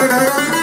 ¡Gracias!